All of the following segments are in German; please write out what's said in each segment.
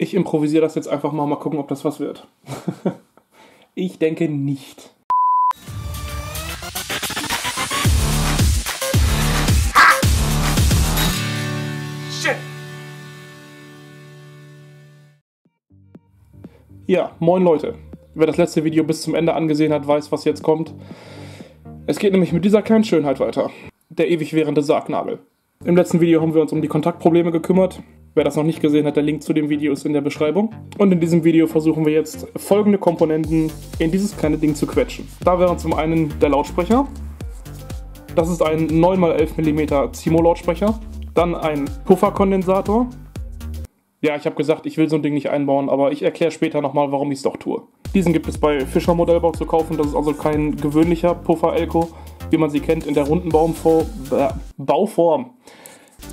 Ich improvisiere das jetzt einfach mal, mal gucken, ob das was wird. ich denke nicht. Ja, moin Leute. Wer das letzte Video bis zum Ende angesehen hat, weiß, was jetzt kommt. Es geht nämlich mit dieser kleinen Schönheit weiter. Der ewig währende Sargnagel. Im letzten Video haben wir uns um die Kontaktprobleme gekümmert. Wer das noch nicht gesehen hat, der Link zu dem Video ist in der Beschreibung. Und in diesem Video versuchen wir jetzt folgende Komponenten in dieses kleine Ding zu quetschen. Da wären zum einen der Lautsprecher. Das ist ein 9x11 mm Zimo-Lautsprecher. Dann ein Pufferkondensator. Ja, ich habe gesagt, ich will so ein Ding nicht einbauen, aber ich erkläre später nochmal, warum ich es doch tue. Diesen gibt es bei Fischer Modellbau zu kaufen. Das ist also kein gewöhnlicher Puffer-Elko, wie man sie kennt in der runden Baumfor äh, Bauform.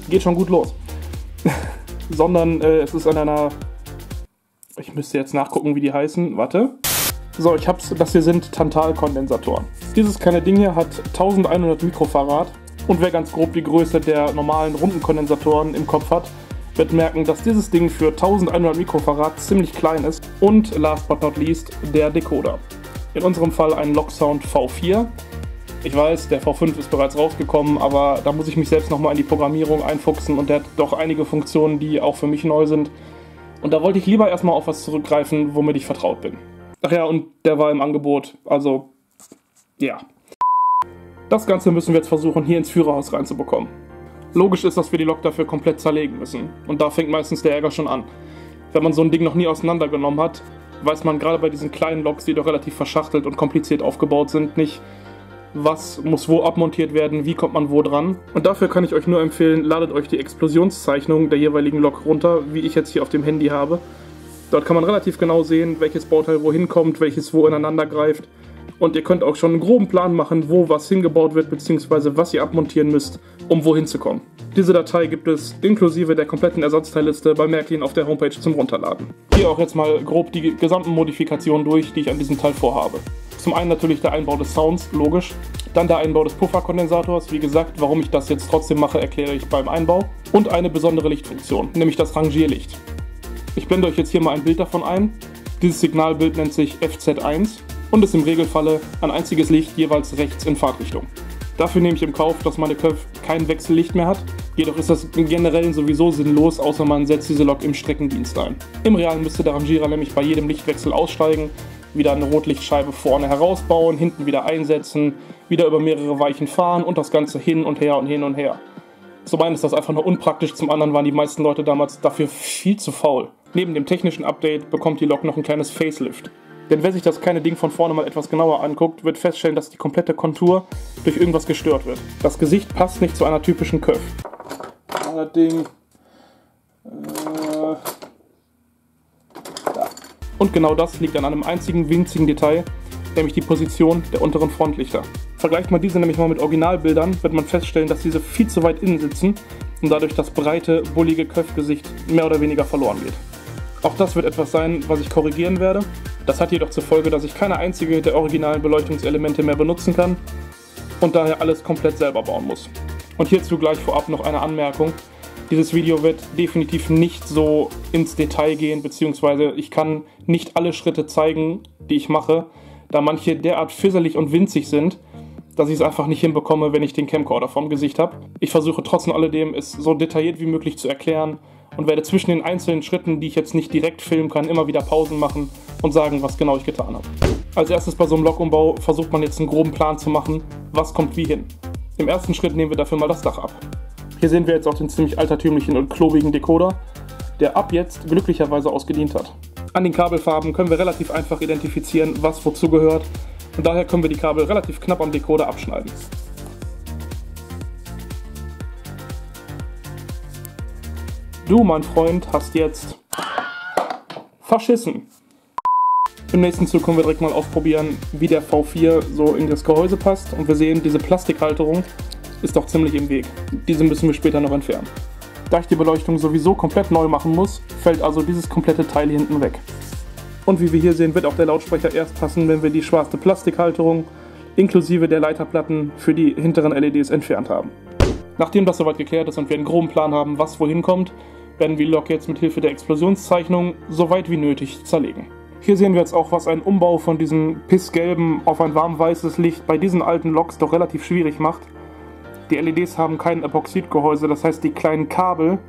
Geht schon gut los. Sondern äh, es ist an einer. Ich müsste jetzt nachgucken, wie die heißen. Warte. So, ich hab's. Das hier sind Tantal-Kondensatoren. Dieses kleine Ding hier hat 1100 Mikrofarad. Und wer ganz grob die Größe der normalen runden Kondensatoren im Kopf hat, wird merken, dass dieses Ding für 1100 Mikrofarad ziemlich klein ist. Und last but not least der Decoder. In unserem Fall ein Locksound V4. Ich weiß, der V5 ist bereits rausgekommen, aber da muss ich mich selbst nochmal in die Programmierung einfuchsen und der hat doch einige Funktionen, die auch für mich neu sind. Und da wollte ich lieber erstmal auf was zurückgreifen, womit ich vertraut bin. Ach ja, und der war im Angebot, also ja. Das Ganze müssen wir jetzt versuchen, hier ins Führerhaus reinzubekommen. Logisch ist, dass wir die Lok dafür komplett zerlegen müssen. Und da fängt meistens der Ärger schon an. Wenn man so ein Ding noch nie auseinandergenommen hat, weiß man gerade bei diesen kleinen Loks, die doch relativ verschachtelt und kompliziert aufgebaut sind, nicht, was muss wo abmontiert werden, wie kommt man wo dran. Und dafür kann ich euch nur empfehlen, ladet euch die Explosionszeichnung der jeweiligen Lok runter, wie ich jetzt hier auf dem Handy habe. Dort kann man relativ genau sehen, welches Bauteil wohin kommt, welches wo ineinander greift. Und ihr könnt auch schon einen groben Plan machen, wo was hingebaut wird, beziehungsweise was ihr abmontieren müsst, um wohin zu kommen. Diese Datei gibt es inklusive der kompletten Ersatzteilliste bei Märklin auf der Homepage zum Runterladen. Hier auch jetzt mal grob die gesamten Modifikationen durch, die ich an diesem Teil vorhabe. Zum einen natürlich der Einbau des Sounds, logisch. Dann der Einbau des Pufferkondensators. Wie gesagt, warum ich das jetzt trotzdem mache, erkläre ich beim Einbau. Und eine besondere Lichtfunktion, nämlich das Rangierlicht. Ich blende euch jetzt hier mal ein Bild davon ein. Dieses Signalbild nennt sich FZ1 und ist im Regelfalle ein einziges Licht jeweils rechts in Fahrtrichtung. Dafür nehme ich im Kauf, dass meine Köpf kein Wechsellicht mehr hat. Jedoch ist das im Generellen sowieso sinnlos, außer man setzt diese Lok im Streckendienst ein. Im Realen müsste der Rangierer nämlich bei jedem Lichtwechsel aussteigen, wieder eine Rotlichtscheibe vorne herausbauen, hinten wieder einsetzen, wieder über mehrere Weichen fahren und das Ganze hin und her und hin und her. Zum einen ist das einfach nur unpraktisch, zum anderen waren die meisten Leute damals dafür viel zu faul. Neben dem technischen Update bekommt die Lok noch ein kleines Facelift. Denn wer sich das kleine Ding von vorne mal etwas genauer anguckt, wird feststellen, dass die komplette Kontur durch irgendwas gestört wird. Das Gesicht passt nicht zu einer typischen. Das Ding. Äh, da. Und genau das liegt an einem einzigen winzigen Detail, nämlich die Position der unteren Frontlichter. Vergleicht man diese nämlich mal mit Originalbildern, wird man feststellen, dass diese viel zu weit innen sitzen und dadurch das breite, bullige Köpfgesicht mehr oder weniger verloren geht. Auch das wird etwas sein, was ich korrigieren werde. Das hat jedoch zur Folge, dass ich keine einzige der originalen Beleuchtungselemente mehr benutzen kann und daher alles komplett selber bauen muss. Und hierzu gleich vorab noch eine Anmerkung. Dieses Video wird definitiv nicht so ins Detail gehen, beziehungsweise ich kann nicht alle Schritte zeigen, die ich mache, da manche derart fisselig und winzig sind, dass ich es einfach nicht hinbekomme, wenn ich den Camcorder vorm Gesicht habe. Ich versuche trotzdem alledem, es so detailliert wie möglich zu erklären und werde zwischen den einzelnen Schritten, die ich jetzt nicht direkt filmen kann, immer wieder Pausen machen und sagen, was genau ich getan habe. Als erstes bei so einem Lokumbau versucht man jetzt einen groben Plan zu machen, was kommt wie hin. Im ersten Schritt nehmen wir dafür mal das Dach ab. Hier sehen wir jetzt auch den ziemlich altertümlichen und klobigen Decoder, der ab jetzt glücklicherweise ausgedient hat. An den Kabelfarben können wir relativ einfach identifizieren, was wozu gehört und daher können wir die Kabel relativ knapp am Decoder abschneiden. Du, mein Freund, hast jetzt verschissen. Im nächsten Zug können wir direkt mal ausprobieren, wie der V4 so in das Gehäuse passt. Und wir sehen, diese Plastikhalterung ist doch ziemlich im Weg. Diese müssen wir später noch entfernen. Da ich die Beleuchtung sowieso komplett neu machen muss, fällt also dieses komplette Teil hier hinten weg. Und wie wir hier sehen, wird auch der Lautsprecher erst passen, wenn wir die schwarze Plastikhalterung inklusive der Leiterplatten für die hinteren LEDs entfernt haben. Nachdem das soweit geklärt ist und wir einen groben Plan haben, was wohin kommt, werden wir Lok jetzt mit Hilfe der Explosionszeichnung so weit wie nötig zerlegen. Hier sehen wir jetzt auch, was ein Umbau von diesem pissgelben auf ein warmweißes Licht bei diesen alten Loks doch relativ schwierig macht. Die LEDs haben kein Epoxidgehäuse, das heißt die kleinen Kabel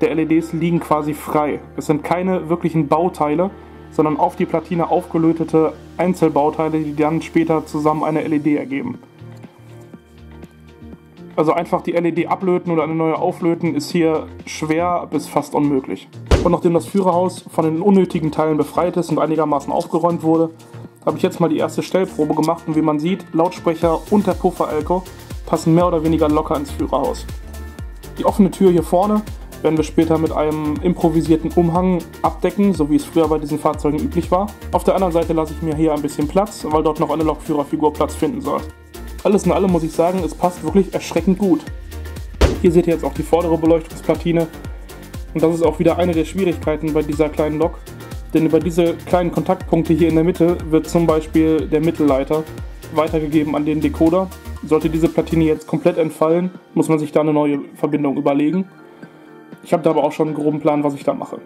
der LEDs liegen quasi frei. Es sind keine wirklichen Bauteile, sondern auf die Platine aufgelötete Einzelbauteile, die dann später zusammen eine LED ergeben. Also einfach die LED ablöten oder eine neue auflöten ist hier schwer bis fast unmöglich. Und nachdem das Führerhaus von den unnötigen Teilen befreit ist und einigermaßen aufgeräumt wurde, habe ich jetzt mal die erste Stellprobe gemacht und wie man sieht, Lautsprecher und der Puffer-Elko passen mehr oder weniger locker ins Führerhaus. Die offene Tür hier vorne werden wir später mit einem improvisierten Umhang abdecken, so wie es früher bei diesen Fahrzeugen üblich war. Auf der anderen Seite lasse ich mir hier ein bisschen Platz, weil dort noch eine Lokführerfigur Platz finden soll. Alles in allem muss ich sagen, es passt wirklich erschreckend gut. Hier seht ihr jetzt auch die vordere Beleuchtungsplatine. Und das ist auch wieder eine der Schwierigkeiten bei dieser kleinen Lok. Denn über diese kleinen Kontaktpunkte hier in der Mitte wird zum Beispiel der Mittelleiter weitergegeben an den Decoder. Sollte diese Platine jetzt komplett entfallen, muss man sich da eine neue Verbindung überlegen. Ich habe da aber auch schon einen groben Plan, was ich da mache.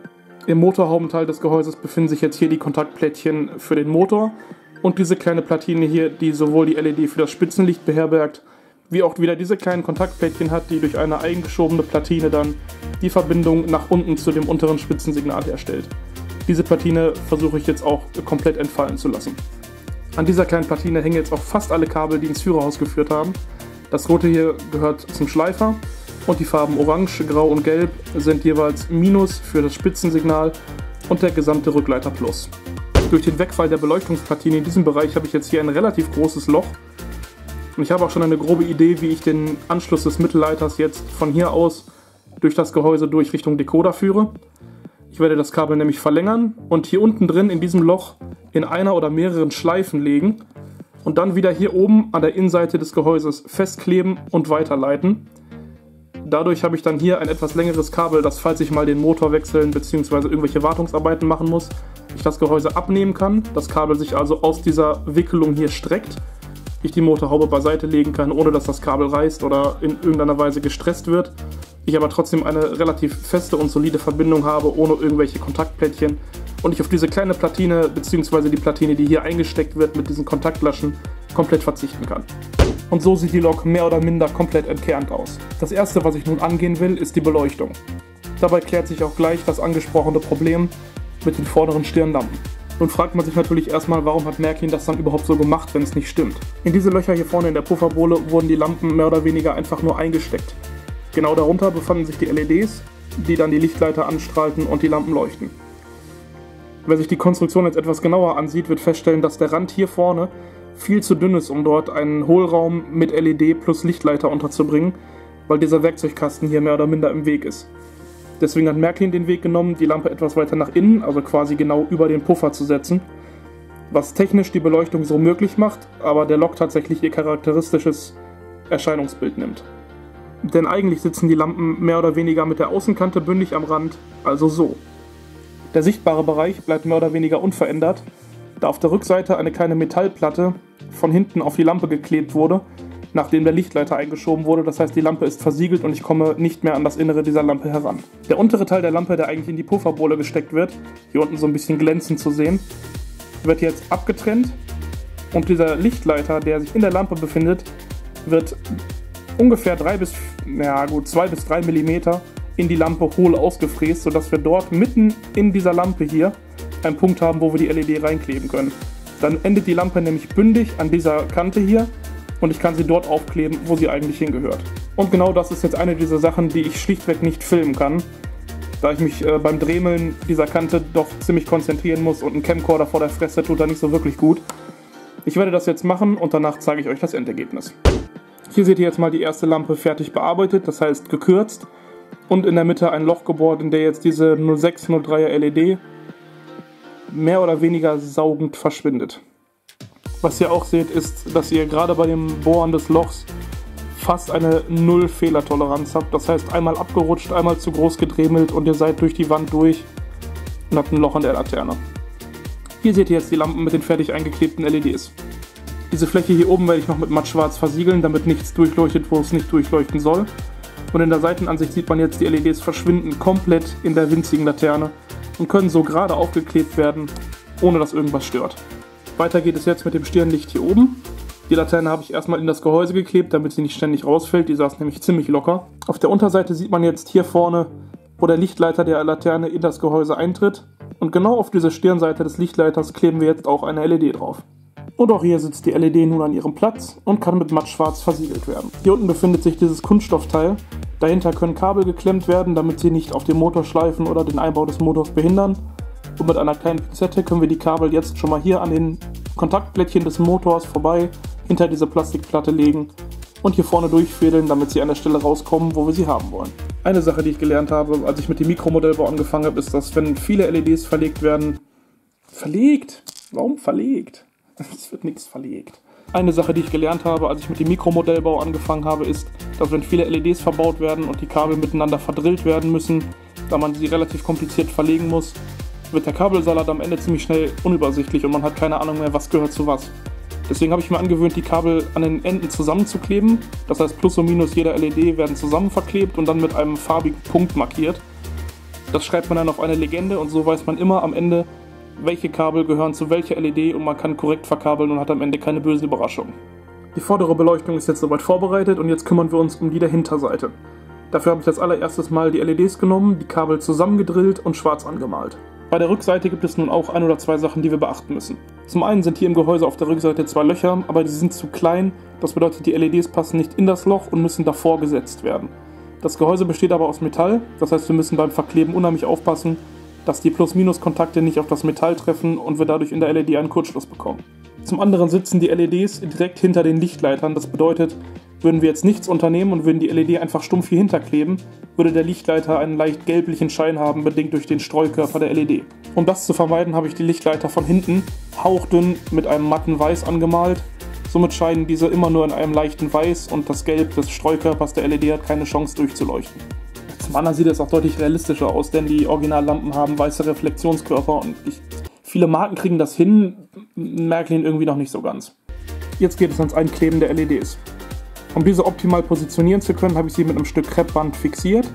Im Motorhaubenteil des Gehäuses befinden sich jetzt hier die Kontaktplättchen für den Motor und diese kleine Platine hier, die sowohl die LED für das Spitzenlicht beherbergt, wie auch wieder diese kleinen Kontaktplättchen hat, die durch eine eingeschobene Platine dann die Verbindung nach unten zu dem unteren Spitzensignal herstellt. Diese Platine versuche ich jetzt auch komplett entfallen zu lassen. An dieser kleinen Platine hängen jetzt auch fast alle Kabel, die ins Führerhaus geführt haben. Das rote hier gehört zum Schleifer und die Farben Orange, Grau und Gelb sind jeweils Minus für das Spitzensignal und der gesamte Rückleiter Plus. Durch den Wegfall der Beleuchtungsplatine in diesem Bereich habe ich jetzt hier ein relativ großes Loch. Und ich habe auch schon eine grobe Idee, wie ich den Anschluss des Mittelleiters jetzt von hier aus durch das Gehäuse durch Richtung Decoder führe. Ich werde das Kabel nämlich verlängern und hier unten drin in diesem Loch in einer oder mehreren Schleifen legen und dann wieder hier oben an der Innenseite des Gehäuses festkleben und weiterleiten. Dadurch habe ich dann hier ein etwas längeres Kabel, das falls ich mal den Motor wechseln bzw. irgendwelche Wartungsarbeiten machen muss, ich das Gehäuse abnehmen kann, das Kabel sich also aus dieser Wickelung hier streckt, ich die Motorhaube beiseite legen kann, ohne dass das Kabel reißt oder in irgendeiner Weise gestresst wird. Ich aber trotzdem eine relativ feste und solide Verbindung habe, ohne irgendwelche Kontaktplättchen und ich auf diese kleine Platine bzw. die Platine, die hier eingesteckt wird mit diesen Kontaktlaschen, komplett verzichten kann. Und so sieht die Lok mehr oder minder komplett entkernt aus. Das erste, was ich nun angehen will, ist die Beleuchtung. Dabei klärt sich auch gleich das angesprochene Problem mit den vorderen Stirnlampen. Nun fragt man sich natürlich erstmal, warum hat Märklin das dann überhaupt so gemacht, wenn es nicht stimmt. In diese Löcher hier vorne in der Pufferbohle wurden die Lampen mehr oder weniger einfach nur eingesteckt. Genau darunter befanden sich die LEDs, die dann die Lichtleiter anstrahlten und die Lampen leuchten. Wer sich die Konstruktion jetzt etwas genauer ansieht, wird feststellen, dass der Rand hier vorne viel zu dünn ist, um dort einen Hohlraum mit LED plus Lichtleiter unterzubringen, weil dieser Werkzeugkasten hier mehr oder minder im Weg ist. Deswegen hat Märklin den Weg genommen, die Lampe etwas weiter nach innen, also quasi genau über den Puffer zu setzen, was technisch die Beleuchtung so möglich macht, aber der Lok tatsächlich ihr charakteristisches Erscheinungsbild nimmt. Denn eigentlich sitzen die Lampen mehr oder weniger mit der Außenkante bündig am Rand, also so. Der sichtbare Bereich bleibt mehr oder weniger unverändert, da auf der Rückseite eine kleine Metallplatte von hinten auf die Lampe geklebt wurde, nachdem der Lichtleiter eingeschoben wurde. Das heißt, die Lampe ist versiegelt und ich komme nicht mehr an das Innere dieser Lampe heran. Der untere Teil der Lampe, der eigentlich in die Pufferbohle gesteckt wird, hier unten so ein bisschen glänzend zu sehen, wird jetzt abgetrennt und dieser Lichtleiter, der sich in der Lampe befindet, wird ungefähr 3 bis, ja gut, 2 bis 3 mm in die Lampe hohl ausgefräst, sodass wir dort mitten in dieser Lampe hier einen Punkt haben, wo wir die LED reinkleben können. Dann endet die Lampe nämlich bündig an dieser Kante hier und ich kann sie dort aufkleben, wo sie eigentlich hingehört. Und genau das ist jetzt eine dieser Sachen, die ich schlichtweg nicht filmen kann, da ich mich äh, beim Dremeln dieser Kante doch ziemlich konzentrieren muss und ein Camcorder vor der Fresse tut da nicht so wirklich gut. Ich werde das jetzt machen und danach zeige ich euch das Endergebnis. Hier seht ihr jetzt mal die erste Lampe fertig bearbeitet, das heißt gekürzt und in der Mitte ein Loch gebohrt, in der jetzt diese 0603er LED mehr oder weniger saugend verschwindet. Was ihr auch seht, ist, dass ihr gerade bei dem Bohren des Lochs fast eine Null Fehlertoleranz habt. Das heißt, einmal abgerutscht, einmal zu groß gedremelt und ihr seid durch die Wand durch und habt ein Loch an der Laterne. Hier seht ihr jetzt die Lampen mit den fertig eingeklebten LEDs. Diese Fläche hier oben werde ich noch mit matt schwarz versiegeln, damit nichts durchleuchtet, wo es nicht durchleuchten soll. Und in der Seitenansicht sieht man jetzt, die LEDs verschwinden komplett in der winzigen Laterne und können so gerade aufgeklebt werden, ohne dass irgendwas stört. Weiter geht es jetzt mit dem Stirnlicht hier oben. Die Laterne habe ich erstmal in das Gehäuse geklebt, damit sie nicht ständig rausfällt. Die saß nämlich ziemlich locker. Auf der Unterseite sieht man jetzt hier vorne, wo der Lichtleiter der Laterne in das Gehäuse eintritt. Und genau auf diese Stirnseite des Lichtleiters kleben wir jetzt auch eine LED drauf. Und auch hier sitzt die LED nun an ihrem Platz und kann mit mattschwarz versiegelt werden. Hier unten befindet sich dieses Kunststoffteil. Dahinter können Kabel geklemmt werden, damit sie nicht auf den Motor schleifen oder den Einbau des Motors behindern. Und mit einer kleinen Pinzette können wir die Kabel jetzt schon mal hier an den Kontaktblättchen des Motors vorbei hinter diese Plastikplatte legen und hier vorne durchfädeln, damit sie an der Stelle rauskommen, wo wir sie haben wollen. Eine Sache, die ich gelernt habe, als ich mit dem Mikromodellbau angefangen habe, ist, dass wenn viele LEDs verlegt werden... Verlegt? Warum verlegt? Es wird nichts verlegt. Eine Sache, die ich gelernt habe, als ich mit dem Mikromodellbau angefangen habe, ist, dass wenn viele LEDs verbaut werden und die Kabel miteinander verdrillt werden müssen, da man sie relativ kompliziert verlegen muss, wird der Kabelsalat am Ende ziemlich schnell unübersichtlich und man hat keine Ahnung mehr, was gehört zu was. Deswegen habe ich mir angewöhnt, die Kabel an den Enden zusammenzukleben. Das heißt, Plus und Minus jeder LED werden zusammen verklebt und dann mit einem farbigen Punkt markiert. Das schreibt man dann auf eine Legende und so weiß man immer am Ende, welche Kabel gehören zu welcher LED und man kann korrekt verkabeln und hat am Ende keine böse Überraschung. Die vordere Beleuchtung ist jetzt soweit vorbereitet und jetzt kümmern wir uns um die der Hinterseite. Dafür habe ich als allererstes mal die LEDs genommen, die Kabel zusammengedrillt und schwarz angemalt. Bei der Rückseite gibt es nun auch ein oder zwei Sachen, die wir beachten müssen. Zum einen sind hier im Gehäuse auf der Rückseite zwei Löcher, aber die sind zu klein. Das bedeutet, die LEDs passen nicht in das Loch und müssen davor gesetzt werden. Das Gehäuse besteht aber aus Metall, das heißt, wir müssen beim Verkleben unheimlich aufpassen, dass die Plus-Minus-Kontakte nicht auf das Metall treffen und wir dadurch in der LED einen Kurzschluss bekommen. Zum anderen sitzen die LEDs direkt hinter den Lichtleitern. Das bedeutet, würden wir jetzt nichts unternehmen und würden die LED einfach stumpf hier hinterkleben, würde der Lichtleiter einen leicht gelblichen Schein haben, bedingt durch den Streukörper der LED. Um das zu vermeiden, habe ich die Lichtleiter von hinten hauchdünn mit einem matten Weiß angemalt. Somit scheinen diese immer nur in einem leichten Weiß und das Gelb des Streukörpers der LED hat keine Chance durchzuleuchten. Zum anderen sieht es auch deutlich realistischer aus, denn die Originallampen haben weiße Reflexionskörper und ich, viele Marken kriegen das hin, Märklin irgendwie noch nicht so ganz. Jetzt geht es ans Einkleben der LEDs. Um diese optimal positionieren zu können, habe ich sie mit einem Stück Kreppband fixiert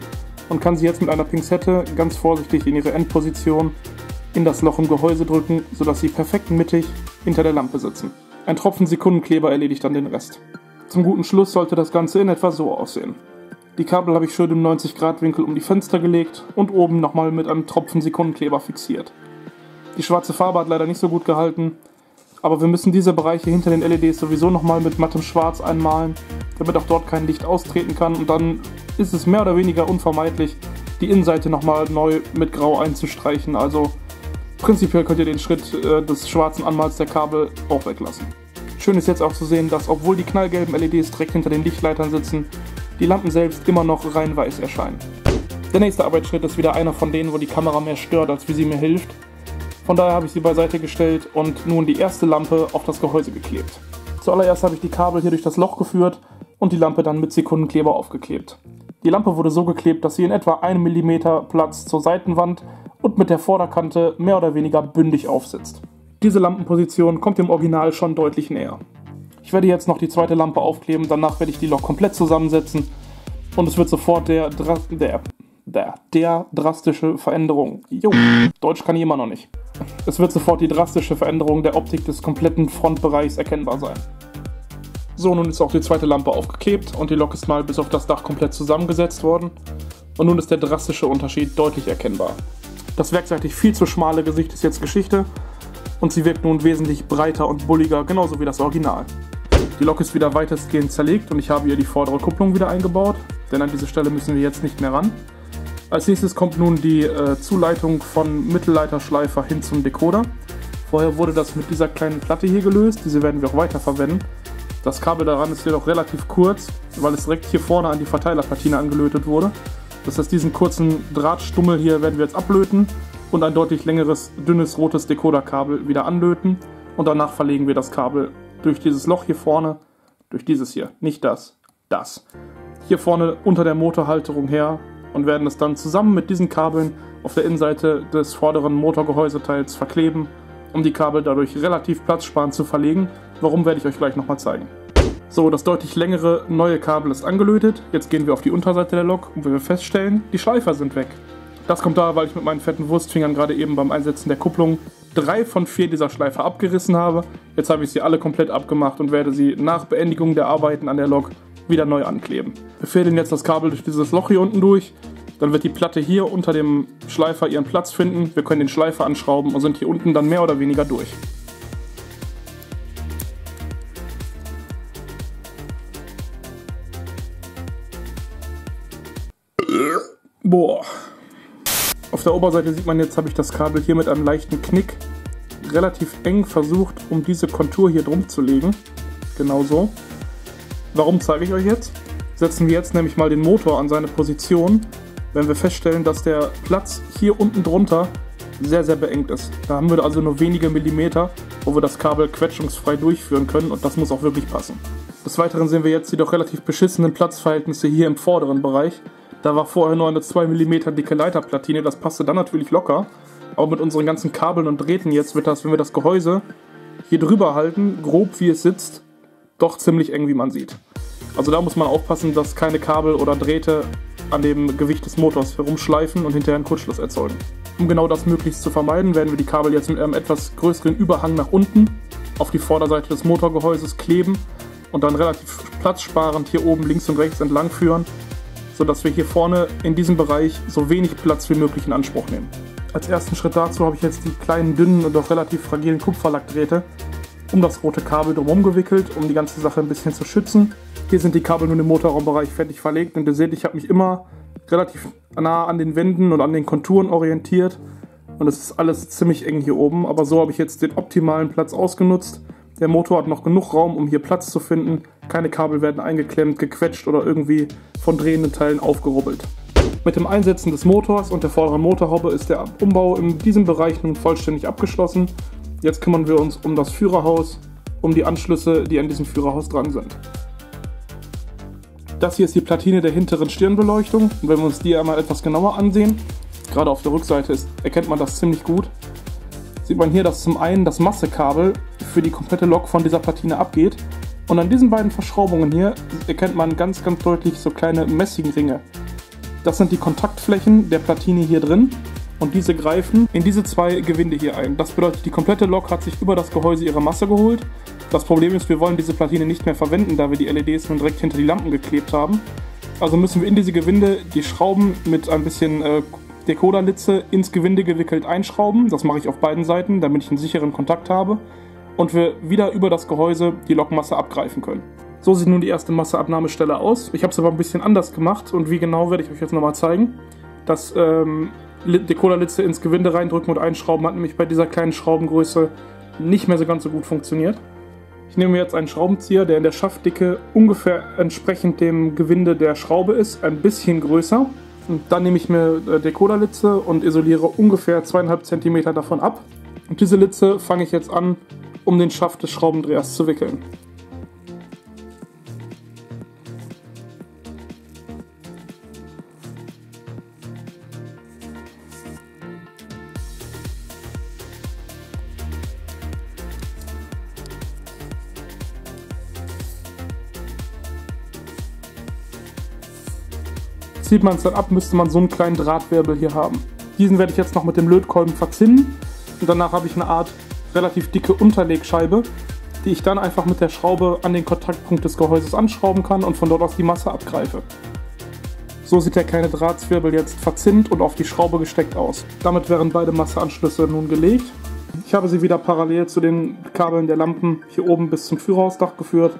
und kann sie jetzt mit einer Pinzette ganz vorsichtig in ihre Endposition in das Loch im Gehäuse drücken, sodass sie perfekt mittig hinter der Lampe sitzen. Ein Tropfen Sekundenkleber erledigt dann den Rest. Zum guten Schluss sollte das Ganze in etwa so aussehen. Die Kabel habe ich schön im 90 Grad Winkel um die Fenster gelegt und oben nochmal mit einem Tropfen Sekundenkleber fixiert. Die schwarze Farbe hat leider nicht so gut gehalten, aber wir müssen diese Bereiche hinter den LEDs sowieso nochmal mit mattem Schwarz einmalen, damit auch dort kein Licht austreten kann und dann ist es mehr oder weniger unvermeidlich, die Innenseite nochmal neu mit Grau einzustreichen. Also prinzipiell könnt ihr den Schritt äh, des schwarzen Anmals der Kabel auch weglassen. Schön ist jetzt auch zu sehen, dass obwohl die knallgelben LEDs direkt hinter den Lichtleitern sitzen, die Lampen selbst immer noch rein weiß erscheinen. Der nächste Arbeitsschritt ist wieder einer von denen, wo die Kamera mehr stört, als wie sie mir hilft. Von daher habe ich sie beiseite gestellt und nun die erste Lampe auf das Gehäuse geklebt. Zuallererst habe ich die Kabel hier durch das Loch geführt und die Lampe dann mit Sekundenkleber aufgeklebt. Die Lampe wurde so geklebt, dass sie in etwa 1 mm Platz zur Seitenwand und mit der Vorderkante mehr oder weniger bündig aufsitzt. Diese Lampenposition kommt dem Original schon deutlich näher. Ich werde jetzt noch die zweite Lampe aufkleben, danach werde ich die noch komplett zusammensetzen und es wird sofort der, der, der, der drastische Veränderung. Jo, Deutsch kann ich immer noch nicht. Es wird sofort die drastische Veränderung der Optik des kompletten Frontbereichs erkennbar sein. So, nun ist auch die zweite Lampe aufgeklebt und die Lok ist mal bis auf das Dach komplett zusammengesetzt worden. Und nun ist der drastische Unterschied deutlich erkennbar. Das werkseitig viel zu schmale Gesicht ist jetzt Geschichte und sie wirkt nun wesentlich breiter und bulliger, genauso wie das Original. Die Lok ist wieder weitestgehend zerlegt und ich habe ihr die vordere Kupplung wieder eingebaut, denn an diese Stelle müssen wir jetzt nicht mehr ran. Als nächstes kommt nun die äh, Zuleitung von Mittelleiterschleifer hin zum Decoder. Vorher wurde das mit dieser kleinen Platte hier gelöst, diese werden wir auch weiter verwenden. Das Kabel daran ist jedoch relativ kurz, weil es direkt hier vorne an die Verteilerplatine angelötet wurde. Das heißt, diesen kurzen Drahtstummel hier werden wir jetzt ablöten und ein deutlich längeres, dünnes rotes Decoderkabel wieder anlöten und danach verlegen wir das Kabel durch dieses Loch hier vorne, durch dieses hier, nicht das, das. Hier vorne unter der Motorhalterung her und werden es dann zusammen mit diesen Kabeln auf der Innenseite des vorderen Motorgehäuseteils verkleben, um die Kabel dadurch relativ platzsparend zu verlegen. Warum werde ich euch gleich nochmal zeigen. So, das deutlich längere neue Kabel ist angelötet. Jetzt gehen wir auf die Unterseite der Lok und wir feststellen, die Schleifer sind weg. Das kommt da, weil ich mit meinen fetten Wurstfingern gerade eben beim Einsetzen der Kupplung drei von vier dieser Schleifer abgerissen habe. Jetzt habe ich sie alle komplett abgemacht und werde sie nach Beendigung der Arbeiten an der Lok wieder neu ankleben. Wir fädeln jetzt das Kabel durch dieses Loch hier unten durch. Dann wird die Platte hier unter dem Schleifer ihren Platz finden. Wir können den Schleifer anschrauben und sind hier unten dann mehr oder weniger durch. Boah. Auf der Oberseite sieht man jetzt, habe ich das Kabel hier mit einem leichten Knick relativ eng versucht, um diese Kontur hier drum zu legen. Genau so. Warum zeige ich euch jetzt? Setzen wir jetzt nämlich mal den Motor an seine Position, wenn wir feststellen, dass der Platz hier unten drunter sehr, sehr beengt ist. Da haben wir also nur wenige Millimeter, wo wir das Kabel quetschungsfrei durchführen können und das muss auch wirklich passen. Des Weiteren sehen wir jetzt die doch relativ beschissenen Platzverhältnisse hier im vorderen Bereich. Da war vorher nur eine 2 mm dicke Leiterplatine, das passte dann natürlich locker. Aber mit unseren ganzen Kabeln und Drähten jetzt wird das, wenn wir das Gehäuse hier drüber halten, grob wie es sitzt, doch ziemlich eng, wie man sieht. Also da muss man aufpassen, dass keine Kabel oder Drähte an dem Gewicht des Motors herumschleifen und hinterher einen Kurzschluss erzeugen. Um genau das möglichst zu vermeiden, werden wir die Kabel jetzt mit einem etwas größeren Überhang nach unten auf die Vorderseite des Motorgehäuses kleben und dann relativ platzsparend hier oben links und rechts entlang führen, sodass wir hier vorne in diesem Bereich so wenig Platz wie möglich in Anspruch nehmen. Als ersten Schritt dazu habe ich jetzt die kleinen, dünnen und doch relativ fragilen Kupferlackdrähte um das rote Kabel drumherum gewickelt, um die ganze Sache ein bisschen zu schützen. Hier sind die Kabel nun im Motorraumbereich fertig verlegt und ihr seht, ich habe mich immer relativ nah an den Wänden und an den Konturen orientiert und es ist alles ziemlich eng hier oben, aber so habe ich jetzt den optimalen Platz ausgenutzt. Der Motor hat noch genug Raum, um hier Platz zu finden. Keine Kabel werden eingeklemmt, gequetscht oder irgendwie von drehenden Teilen aufgerubbelt. Mit dem Einsetzen des Motors und der vorderen Motorhaube ist der Umbau in diesem Bereich nun vollständig abgeschlossen Jetzt kümmern wir uns um das Führerhaus, um die Anschlüsse, die an diesem Führerhaus dran sind. Das hier ist die Platine der hinteren Stirnbeleuchtung. Und wenn wir uns die einmal etwas genauer ansehen, gerade auf der Rückseite ist, erkennt man das ziemlich gut. Sieht man hier, dass zum einen das Massekabel für die komplette Lok von dieser Platine abgeht. Und an diesen beiden Verschraubungen hier erkennt man ganz, ganz deutlich so kleine Messingringe. Das sind die Kontaktflächen der Platine hier drin und diese greifen in diese zwei Gewinde hier ein. Das bedeutet, die komplette Lok hat sich über das Gehäuse ihre Masse geholt. Das Problem ist, wir wollen diese Platine nicht mehr verwenden, da wir die LEDs nun direkt hinter die Lampen geklebt haben. Also müssen wir in diese Gewinde die Schrauben mit ein bisschen äh, Decoderlitze ins Gewinde gewickelt einschrauben. Das mache ich auf beiden Seiten, damit ich einen sicheren Kontakt habe. Und wir wieder über das Gehäuse die Lokmasse abgreifen können. So sieht nun die erste Masseabnahmestelle aus. Ich habe es aber ein bisschen anders gemacht und wie genau werde ich euch jetzt nochmal zeigen. Das ähm, Decoderlitze ins Gewinde reindrücken und einschrauben hat nämlich bei dieser kleinen Schraubengröße nicht mehr so ganz so gut funktioniert. Ich nehme jetzt einen Schraubenzieher, der in der Schaftdicke ungefähr entsprechend dem Gewinde der Schraube ist, ein bisschen größer. Und dann nehme ich mir äh, Decoderlitze und isoliere ungefähr 2,5 cm davon ab. Und diese Litze fange ich jetzt an, um den Schaft des Schraubendrehers zu wickeln. Zieht man es dann ab, müsste man so einen kleinen Drahtwirbel hier haben. Diesen werde ich jetzt noch mit dem Lötkolben verzinnen und danach habe ich eine Art relativ dicke Unterlegscheibe, die ich dann einfach mit der Schraube an den Kontaktpunkt des Gehäuses anschrauben kann und von dort aus die Masse abgreife. So sieht der kleine Drahtzwirbel jetzt verzinnt und auf die Schraube gesteckt aus. Damit wären beide Masseanschlüsse nun gelegt. Ich habe sie wieder parallel zu den Kabeln der Lampen hier oben bis zum Führerhausdach geführt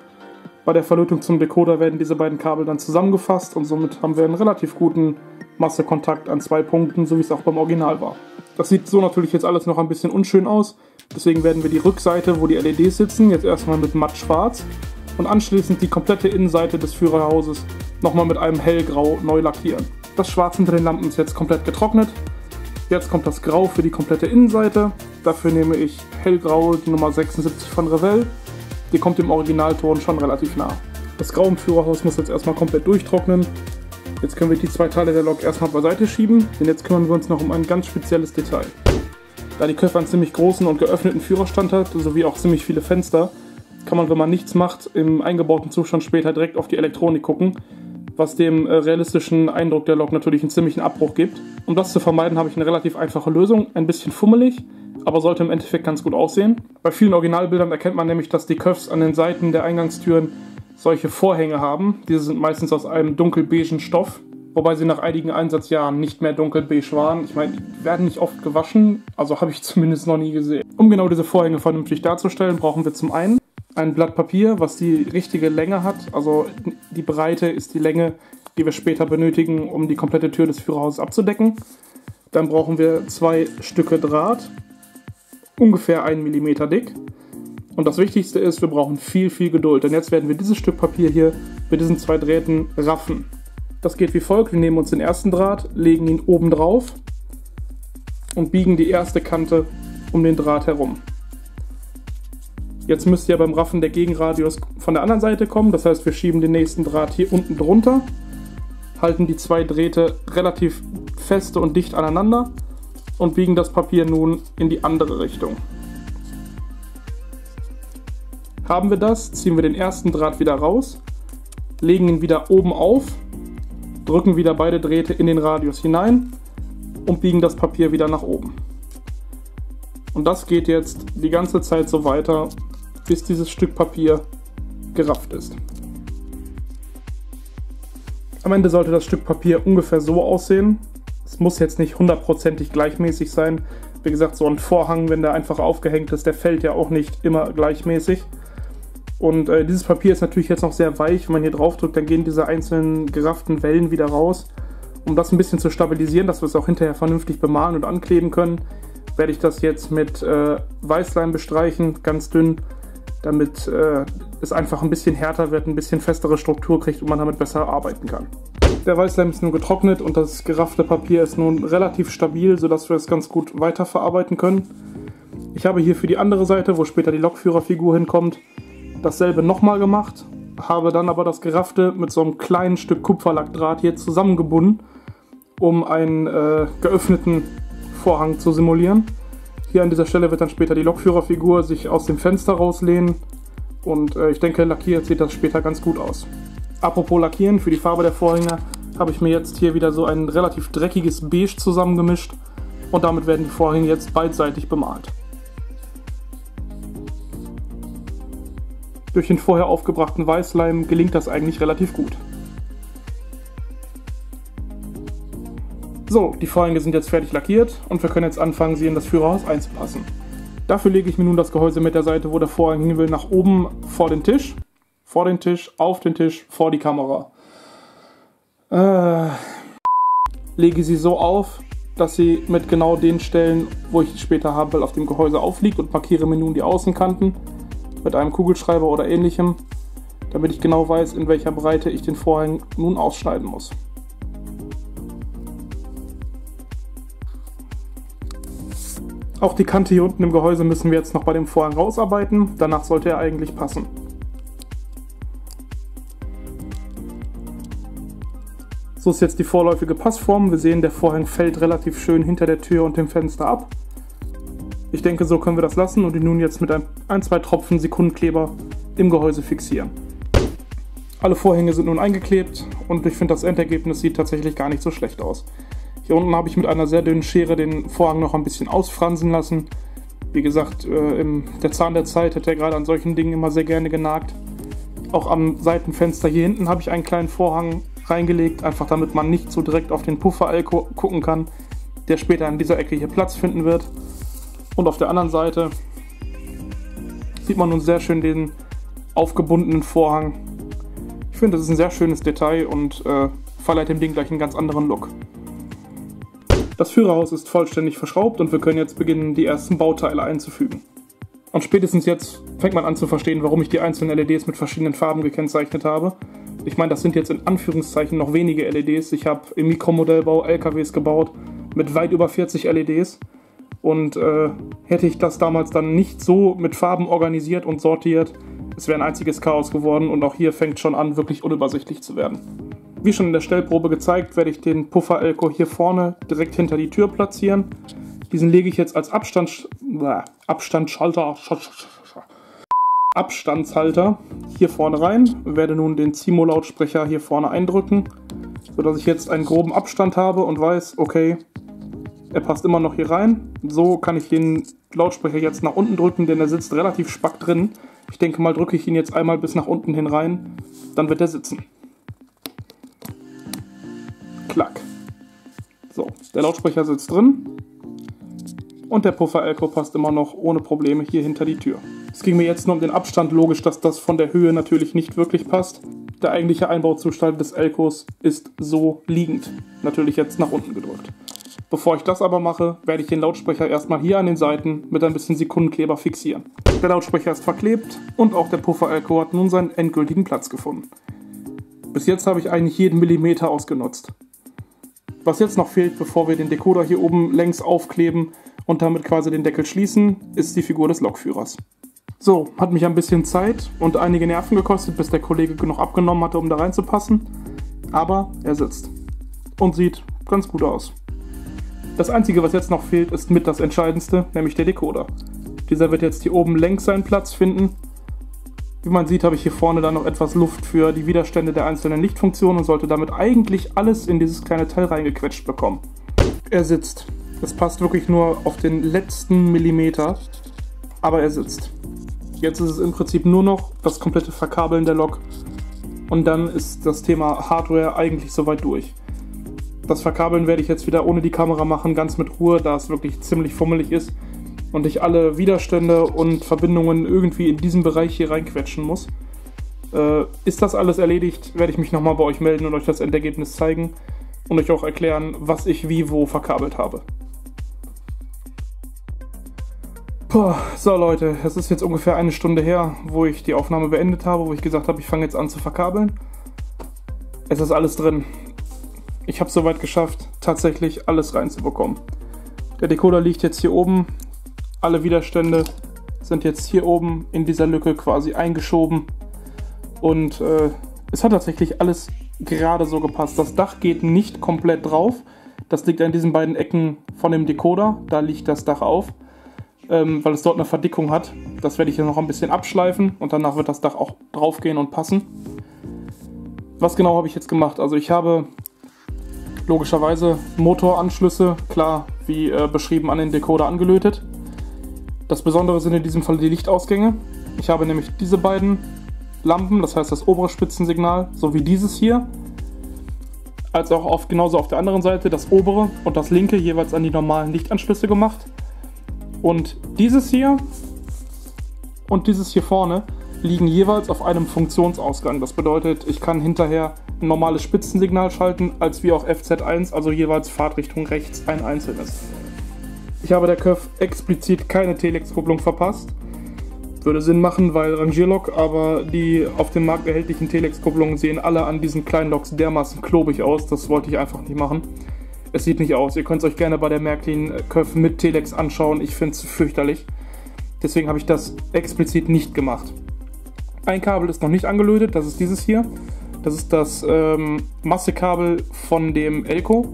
bei der Verlötung zum Decoder werden diese beiden Kabel dann zusammengefasst und somit haben wir einen relativ guten Massekontakt an zwei Punkten, so wie es auch beim Original war. Das sieht so natürlich jetzt alles noch ein bisschen unschön aus, deswegen werden wir die Rückseite, wo die LEDs sitzen, jetzt erstmal mit matt schwarz und anschließend die komplette Innenseite des Führerhauses nochmal mit einem hellgrau neu lackieren. Das Schwarz hinter den Lampen ist jetzt komplett getrocknet. Jetzt kommt das Grau für die komplette Innenseite. Dafür nehme ich hellgrau die Nummer 76 von Revell die kommt dem Originalton schon relativ nah. Das Grau im Führerhaus muss jetzt erstmal komplett durchtrocknen. Jetzt können wir die zwei Teile der Lok erstmal beiseite schieben, denn jetzt kümmern wir uns noch um ein ganz spezielles Detail. Da die Köffer einen ziemlich großen und geöffneten Führerstand hat, sowie auch ziemlich viele Fenster, kann man, wenn man nichts macht, im eingebauten Zustand später direkt auf die Elektronik gucken, was dem äh, realistischen Eindruck der Lok natürlich einen ziemlichen Abbruch gibt. Um das zu vermeiden, habe ich eine relativ einfache Lösung, ein bisschen fummelig, aber sollte im Endeffekt ganz gut aussehen. Bei vielen Originalbildern erkennt man nämlich, dass die Köpfs an den Seiten der Eingangstüren solche Vorhänge haben. Diese sind meistens aus einem dunkelbeigen Stoff, wobei sie nach einigen Einsatzjahren nicht mehr dunkelbeige waren. Ich meine, die werden nicht oft gewaschen, also habe ich zumindest noch nie gesehen. Um genau diese Vorhänge vernünftig darzustellen, brauchen wir zum einen ein Blatt Papier, was die richtige Länge hat. Also die Breite ist die Länge, die wir später benötigen, um die komplette Tür des Führerhauses abzudecken. Dann brauchen wir zwei Stücke Draht, ungefähr 1 mm dick. Und das Wichtigste ist, wir brauchen viel, viel Geduld. Denn jetzt werden wir dieses Stück Papier hier mit diesen zwei Drähten raffen. Das geht wie folgt. Wir nehmen uns den ersten Draht, legen ihn oben drauf und biegen die erste Kante um den Draht herum. Jetzt müsste ja beim Raffen der Gegenradius von der anderen Seite kommen. Das heißt, wir schieben den nächsten Draht hier unten drunter, halten die zwei Drähte relativ feste und dicht aneinander und biegen das Papier nun in die andere Richtung. Haben wir das, ziehen wir den ersten Draht wieder raus, legen ihn wieder oben auf, drücken wieder beide Drähte in den Radius hinein und biegen das Papier wieder nach oben. Und das geht jetzt die ganze Zeit so weiter, bis dieses Stück Papier gerafft ist. Am Ende sollte das Stück Papier ungefähr so aussehen. Es muss jetzt nicht hundertprozentig gleichmäßig sein. Wie gesagt, so ein Vorhang, wenn der einfach aufgehängt ist, der fällt ja auch nicht immer gleichmäßig. Und äh, dieses Papier ist natürlich jetzt noch sehr weich. Wenn man hier drauf drückt, dann gehen diese einzelnen gerafften Wellen wieder raus. Um das ein bisschen zu stabilisieren, dass wir es auch hinterher vernünftig bemalen und ankleben können, werde ich das jetzt mit äh, Weißleim bestreichen, ganz dünn, damit äh, es einfach ein bisschen härter wird, ein bisschen festere Struktur kriegt und man damit besser arbeiten kann. Der Weißleim ist nun getrocknet und das geraffte Papier ist nun relativ stabil, sodass wir es ganz gut weiterverarbeiten können. Ich habe hier für die andere Seite, wo später die Lokführerfigur hinkommt, dasselbe nochmal gemacht, habe dann aber das Geraffte mit so einem kleinen Stück Kupferlackdraht hier zusammengebunden, um einen äh, geöffneten Vorhang zu simulieren. Hier an dieser Stelle wird dann später die Lokführerfigur sich aus dem Fenster rauslehnen und äh, ich denke, lackiert sieht das später ganz gut aus. Apropos Lackieren, für die Farbe der Vorhänge habe ich mir jetzt hier wieder so ein relativ dreckiges Beige zusammengemischt und damit werden die Vorhänge jetzt beidseitig bemalt. Durch den vorher aufgebrachten Weißleim gelingt das eigentlich relativ gut. So, die Vorhänge sind jetzt fertig lackiert und wir können jetzt anfangen, sie in das Führerhaus einzupassen. Dafür lege ich mir nun das Gehäuse mit der Seite, wo der Vorhang hin will, nach oben vor den Tisch, vor den Tisch, auf den Tisch, vor die Kamera. Äh, lege sie so auf, dass sie mit genau den Stellen, wo ich sie später haben will, auf dem Gehäuse aufliegt und markiere mir nun die Außenkanten mit einem Kugelschreiber oder ähnlichem, damit ich genau weiß, in welcher Breite ich den Vorhang nun ausschneiden muss. Auch die Kante hier unten im Gehäuse müssen wir jetzt noch bei dem Vorhang rausarbeiten, danach sollte er eigentlich passen. So ist jetzt die vorläufige Passform. Wir sehen, der Vorhang fällt relativ schön hinter der Tür und dem Fenster ab. Ich denke, so können wir das lassen und ihn nun jetzt mit ein, ein zwei Tropfen Sekundenkleber im Gehäuse fixieren. Alle Vorhänge sind nun eingeklebt und ich finde, das Endergebnis sieht tatsächlich gar nicht so schlecht aus. Hier unten habe ich mit einer sehr dünnen Schere den Vorhang noch ein bisschen ausfransen lassen. Wie gesagt, äh, im, der Zahn der Zeit hätte er gerade an solchen Dingen immer sehr gerne genagt. Auch am Seitenfenster hier hinten habe ich einen kleinen Vorhang reingelegt, einfach damit man nicht so direkt auf den Puffer gucken kann, der später in dieser Ecke hier Platz finden wird. Und auf der anderen Seite sieht man nun sehr schön den aufgebundenen Vorhang. Ich finde, das ist ein sehr schönes Detail und äh, verleiht dem Ding gleich einen ganz anderen Look. Das Führerhaus ist vollständig verschraubt und wir können jetzt beginnen, die ersten Bauteile einzufügen. Und spätestens jetzt fängt man an zu verstehen, warum ich die einzelnen LEDs mit verschiedenen Farben gekennzeichnet habe. Ich meine, das sind jetzt in Anführungszeichen noch wenige LEDs. Ich habe im Mikromodellbau LKWs gebaut mit weit über 40 LEDs und äh, hätte ich das damals dann nicht so mit Farben organisiert und sortiert, es wäre ein einziges Chaos geworden und auch hier fängt schon an, wirklich unübersichtlich zu werden. Wie schon in der Stellprobe gezeigt, werde ich den Puffer-Elko hier vorne direkt hinter die Tür platzieren. Diesen lege ich jetzt als Abstand, Abstandsschalter Abstandshalter hier vorne rein, werde nun den Zimo-Lautsprecher hier vorne eindrücken, sodass ich jetzt einen groben Abstand habe und weiß, okay, er passt immer noch hier rein. So kann ich den Lautsprecher jetzt nach unten drücken, denn er sitzt relativ spack drin. Ich denke mal, drücke ich ihn jetzt einmal bis nach unten hin rein, dann wird er sitzen. Klack. So, der Lautsprecher sitzt drin und der Puffer-Elko passt immer noch ohne Probleme hier hinter die Tür. Es ging mir jetzt nur um den Abstand, logisch, dass das von der Höhe natürlich nicht wirklich passt. Der eigentliche Einbauzustand des Elkos ist so liegend, natürlich jetzt nach unten gedrückt. Bevor ich das aber mache, werde ich den Lautsprecher erstmal hier an den Seiten mit ein bisschen Sekundenkleber fixieren. Der Lautsprecher ist verklebt und auch der Puffer-Elko hat nun seinen endgültigen Platz gefunden. Bis jetzt habe ich eigentlich jeden Millimeter ausgenutzt. Was jetzt noch fehlt, bevor wir den Decoder hier oben längs aufkleben und damit quasi den Deckel schließen, ist die Figur des Lokführers. So, hat mich ein bisschen Zeit und einige Nerven gekostet, bis der Kollege genug abgenommen hatte, um da reinzupassen. Aber er sitzt. Und sieht ganz gut aus. Das einzige, was jetzt noch fehlt, ist mit das Entscheidendste, nämlich der Decoder. Dieser wird jetzt hier oben längs seinen Platz finden wie man sieht, habe ich hier vorne dann noch etwas Luft für die Widerstände der einzelnen Lichtfunktionen und sollte damit eigentlich alles in dieses kleine Teil reingequetscht bekommen. Er sitzt. Es passt wirklich nur auf den letzten Millimeter, aber er sitzt. Jetzt ist es im Prinzip nur noch das komplette Verkabeln der Lok und dann ist das Thema Hardware eigentlich soweit durch. Das Verkabeln werde ich jetzt wieder ohne die Kamera machen, ganz mit Ruhe, da es wirklich ziemlich fummelig ist und ich alle Widerstände und Verbindungen irgendwie in diesen Bereich hier reinquetschen muss. Äh, ist das alles erledigt, werde ich mich nochmal bei euch melden und euch das Endergebnis zeigen und euch auch erklären, was ich wie wo verkabelt habe. Puh, so Leute, es ist jetzt ungefähr eine Stunde her, wo ich die Aufnahme beendet habe, wo ich gesagt habe, ich fange jetzt an zu verkabeln. Es ist alles drin. Ich habe soweit geschafft, tatsächlich alles reinzubekommen. Der Decoder liegt jetzt hier oben alle Widerstände sind jetzt hier oben in dieser Lücke quasi eingeschoben. Und äh, es hat tatsächlich alles gerade so gepasst. Das Dach geht nicht komplett drauf. Das liegt an diesen beiden Ecken von dem Decoder. Da liegt das Dach auf, ähm, weil es dort eine Verdickung hat. Das werde ich jetzt noch ein bisschen abschleifen und danach wird das Dach auch drauf gehen und passen. Was genau habe ich jetzt gemacht? Also ich habe logischerweise Motoranschlüsse, klar wie äh, beschrieben, an den Decoder angelötet. Das Besondere sind in diesem Fall die Lichtausgänge. Ich habe nämlich diese beiden Lampen, das heißt das obere Spitzensignal, sowie dieses hier, als auch auf, genauso auf der anderen Seite das obere und das linke jeweils an die normalen Lichtanschlüsse gemacht. Und dieses hier und dieses hier vorne liegen jeweils auf einem Funktionsausgang. Das bedeutet, ich kann hinterher ein normales Spitzensignal schalten, als wie auch FZ1, also jeweils Fahrtrichtung rechts ein einzelnes. Ich habe der Curve explizit keine Telex-Kupplung verpasst. Würde Sinn machen, weil Rangierlok, aber die auf dem Markt erhältlichen Telex-Kupplungen sehen alle an diesen kleinen Loks dermaßen klobig aus. Das wollte ich einfach nicht machen. Es sieht nicht aus. Ihr könnt es euch gerne bei der Märklin Curve mit Telex anschauen. Ich finde es fürchterlich. Deswegen habe ich das explizit nicht gemacht. Ein Kabel ist noch nicht angelötet, das ist dieses hier. Das ist das ähm, Massekabel von dem Elko.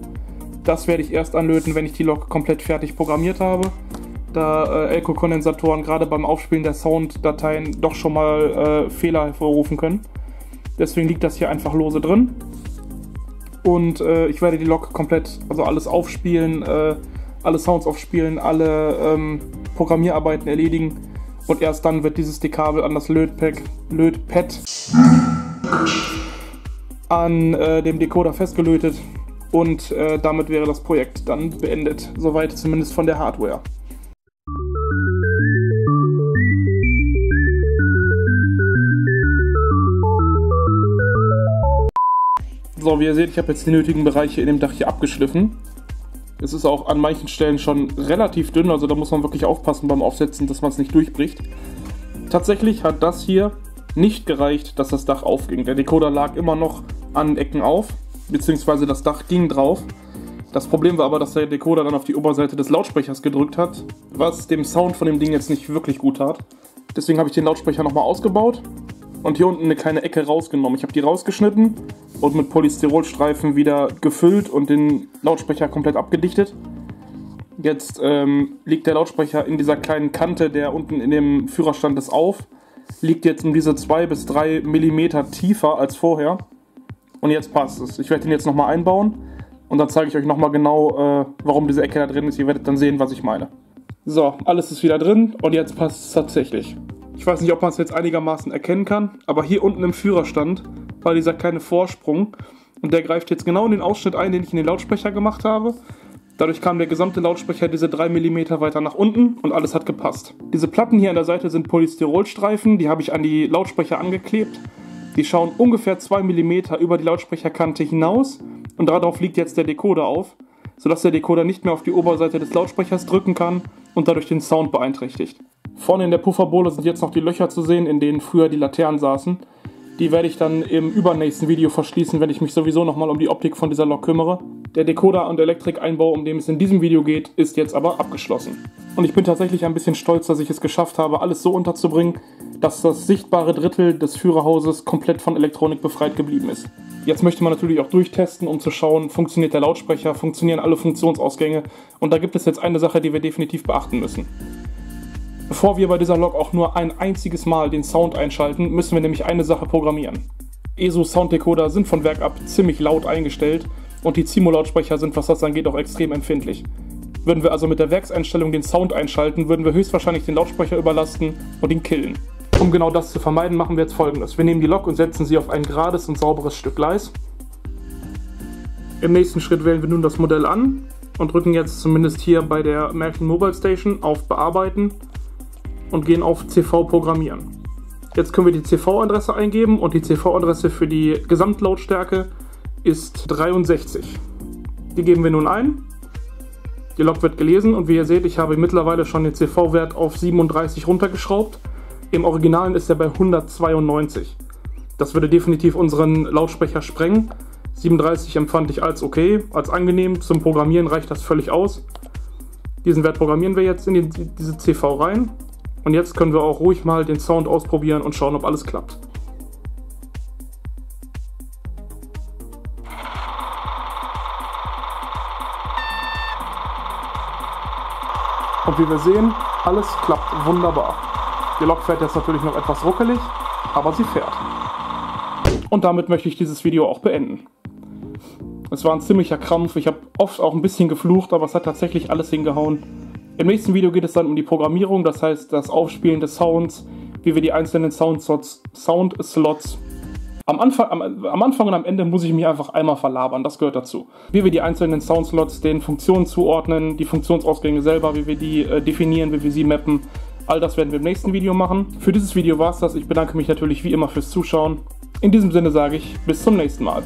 Das werde ich erst anlöten, wenn ich die Lok komplett fertig programmiert habe. Da äh, Elko-Kondensatoren gerade beim Aufspielen der Sounddateien doch schon mal äh, Fehler hervorrufen können. Deswegen liegt das hier einfach lose drin. Und äh, ich werde die Lok komplett, also alles aufspielen, äh, alle Sounds aufspielen, alle ähm, Programmierarbeiten erledigen. Und erst dann wird dieses Dekabel an das Lötpad, Lötpad an äh, dem Decoder festgelötet und äh, damit wäre das Projekt dann beendet, soweit zumindest von der Hardware. So, wie ihr seht, ich habe jetzt die nötigen Bereiche in dem Dach hier abgeschliffen. Es ist auch an manchen Stellen schon relativ dünn, also da muss man wirklich aufpassen beim Aufsetzen, dass man es nicht durchbricht. Tatsächlich hat das hier nicht gereicht, dass das Dach aufging. Der Decoder lag immer noch an Ecken auf beziehungsweise das Dach ging drauf. Das Problem war aber, dass der Decoder dann auf die Oberseite des Lautsprechers gedrückt hat, was dem Sound von dem Ding jetzt nicht wirklich gut tat. Deswegen habe ich den Lautsprecher nochmal ausgebaut und hier unten eine kleine Ecke rausgenommen. Ich habe die rausgeschnitten und mit Polystyrolstreifen wieder gefüllt und den Lautsprecher komplett abgedichtet. Jetzt ähm, liegt der Lautsprecher in dieser kleinen Kante, der unten in dem Führerstand ist, auf. liegt jetzt um diese 2 bis 3 mm tiefer als vorher. Und jetzt passt es. Ich werde den jetzt nochmal einbauen und dann zeige ich euch nochmal genau, äh, warum diese Ecke da drin ist. Ihr werdet dann sehen, was ich meine. So, alles ist wieder drin und jetzt passt es tatsächlich. Ich weiß nicht, ob man es jetzt einigermaßen erkennen kann, aber hier unten im Führerstand war dieser kleine Vorsprung und der greift jetzt genau in den Ausschnitt ein, den ich in den Lautsprecher gemacht habe. Dadurch kam der gesamte Lautsprecher diese 3 mm weiter nach unten und alles hat gepasst. Diese Platten hier an der Seite sind Polystyrolstreifen, die habe ich an die Lautsprecher angeklebt. Die schauen ungefähr 2 mm über die Lautsprecherkante hinaus und darauf liegt jetzt der Decoder auf, sodass der Decoder nicht mehr auf die Oberseite des Lautsprechers drücken kann und dadurch den Sound beeinträchtigt. Vorne in der Pufferbohle sind jetzt noch die Löcher zu sehen, in denen früher die Laternen saßen. Die werde ich dann im übernächsten Video verschließen, wenn ich mich sowieso nochmal um die Optik von dieser Lok kümmere. Der Decoder und Elektrikeinbau, um den es in diesem Video geht, ist jetzt aber abgeschlossen. Und ich bin tatsächlich ein bisschen stolz, dass ich es geschafft habe, alles so unterzubringen, dass das sichtbare Drittel des Führerhauses komplett von Elektronik befreit geblieben ist. Jetzt möchte man natürlich auch durchtesten, um zu schauen, funktioniert der Lautsprecher, funktionieren alle Funktionsausgänge. Und da gibt es jetzt eine Sache, die wir definitiv beachten müssen. Bevor wir bei dieser Lok auch nur ein einziges Mal den Sound einschalten, müssen wir nämlich eine Sache programmieren. ESO Sounddecoder sind von Werk ab ziemlich laut eingestellt und die Zimo-Lautsprecher sind, was das angeht, auch extrem empfindlich. Würden wir also mit der Werkseinstellung den Sound einschalten, würden wir höchstwahrscheinlich den Lautsprecher überlasten und ihn killen. Um genau das zu vermeiden, machen wir jetzt folgendes. Wir nehmen die Lok und setzen sie auf ein gerades und sauberes Stück Gleis. Im nächsten Schritt wählen wir nun das Modell an und drücken jetzt zumindest hier bei der American Mobile Station auf Bearbeiten und gehen auf CV programmieren. Jetzt können wir die CV-Adresse eingeben und die CV-Adresse für die Gesamtlautstärke ist 63. Die geben wir nun ein. Die Lok wird gelesen und wie ihr seht, ich habe mittlerweile schon den CV-Wert auf 37 runtergeschraubt. Im Originalen ist er bei 192. Das würde definitiv unseren Lautsprecher sprengen. 37 empfand ich als okay, als angenehm. Zum Programmieren reicht das völlig aus. Diesen Wert programmieren wir jetzt in die, diese CV rein. Und jetzt können wir auch ruhig mal den Sound ausprobieren und schauen, ob alles klappt. Und wie wir sehen, alles klappt wunderbar. Die Lok fährt jetzt natürlich noch etwas ruckelig, aber sie fährt. Und damit möchte ich dieses Video auch beenden. Es war ein ziemlicher Krampf, ich habe oft auch ein bisschen geflucht, aber es hat tatsächlich alles hingehauen. Im nächsten Video geht es dann um die Programmierung, das heißt das Aufspielen des Sounds, wie wir die einzelnen Soundslots, am Anfang, am, am Anfang und am Ende muss ich mich einfach einmal verlabern, das gehört dazu. Wie wir die einzelnen Soundslots den Funktionen zuordnen, die Funktionsausgänge selber, wie wir die äh, definieren, wie wir sie mappen, all das werden wir im nächsten Video machen. Für dieses Video war es das, ich bedanke mich natürlich wie immer fürs Zuschauen. In diesem Sinne sage ich bis zum nächsten Mal.